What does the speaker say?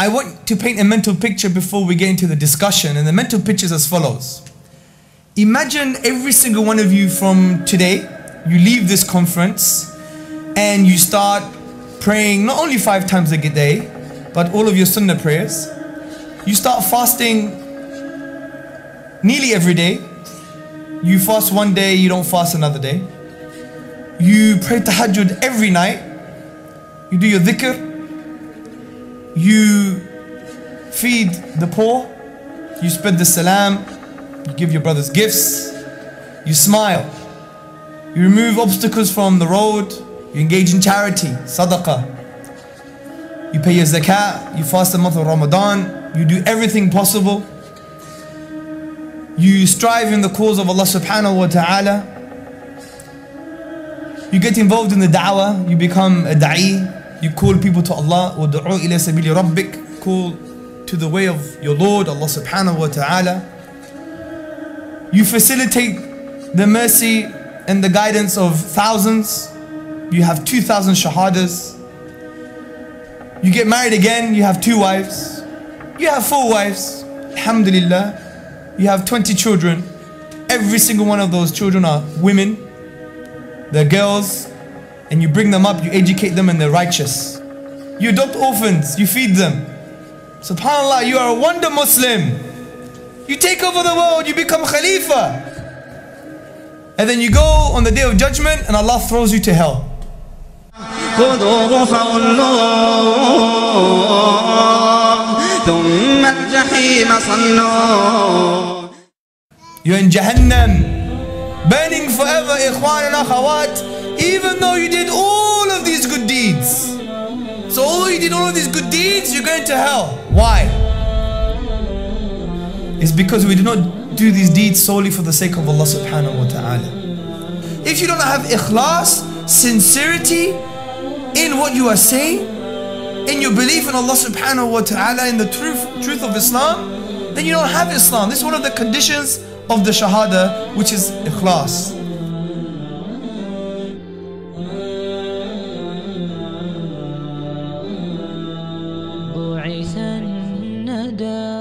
I want to paint a mental picture before we get into the discussion, and the mental picture is as follows. Imagine every single one of you from today, you leave this conference and you start praying not only five times a day, but all of your sunnah prayers. You start fasting nearly every day. You fast one day, you don't fast another day. You pray tahajjud every night. You do your dhikr. You feed the poor. You spread the salam. You give your brothers gifts. You smile. You remove obstacles from the road. You engage in charity, sadaqah. You pay your zakat. You fast the month of Ramadan. You do everything possible. You strive in the cause of Allah subhanahu wa ta'ala. You get involved in the da'wah. You become a da'i. You call people to Allah. وَدُعُوا إِلَى سَبِيلِ رَبِّكَ Call to the way of your Lord, Allah subhanahu wa ta'ala. You facilitate the mercy and the guidance of thousands. You have 2,000 shahadas. You get married again, you have two wives. You have four wives. Alhamdulillah. You have 20 children. Every single one of those children are women. They're girls. and you bring them up, you educate them and they're righteous. You adopt orphans, you feed them. SubhanAllah, you are a wonder Muslim. You take over the world, you become Khalifa. And then you go on the day of judgment and Allah throws you to hell. You're in Jahannam, burning forever, ikhwan and akhawat even though you did all of these good deeds. So although you did all of these good deeds, you're going to hell. Why? It's because we do not do these deeds solely for the sake of Allah subhanahu wa ta'ala. If you don't have ikhlas, sincerity in what you are saying, in your belief in Allah subhanahu wa ta'ala, in the truth, truth of Islam, then you don't have Islam. This is one of the conditions of the Shahada, which is ikhlas. down.